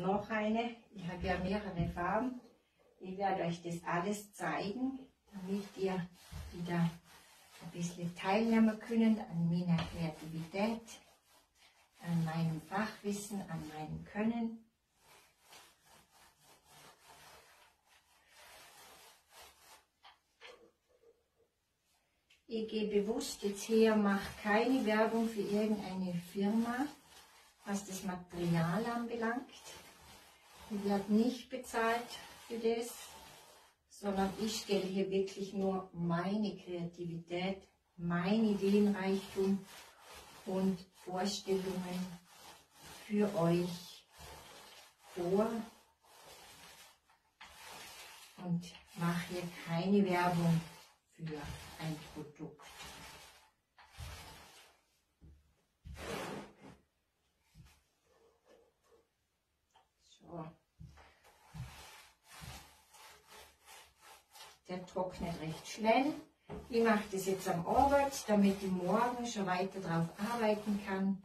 noch eine. Ich habe ja mehrere Farben. Ich werde euch das alles zeigen, damit ihr wieder ein bisschen teilnehmen können an meiner Kreativität, an meinem Fachwissen, an meinem Können. Ich gehe bewusst jetzt her, mache keine Werbung für irgendeine Firma, was das Material anbelangt. Werde nicht bezahlt für das, sondern ich stelle hier wirklich nur meine Kreativität, mein Ideenreichtum und Vorstellungen für euch vor und mache hier keine Werbung für ein Produkt. So. Der trocknet recht schnell. Ich mache das jetzt am Abend, damit ich morgen schon weiter drauf arbeiten kann.